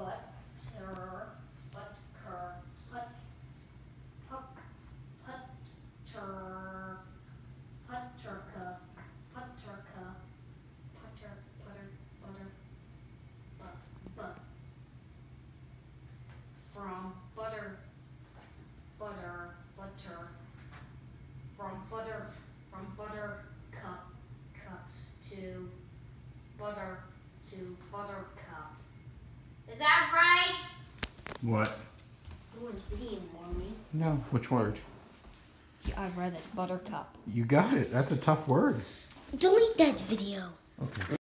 butter, butter, put, put, putter, putterka, putterka, putter, putter, butter, but, but. From butter, butter, butter, from butter, from butter cup, cups to butter to buttercup. Is that right? What? Who is being mommy? No. Which word? I read it. Buttercup. You got it. That's a tough word. Delete that video. Okay.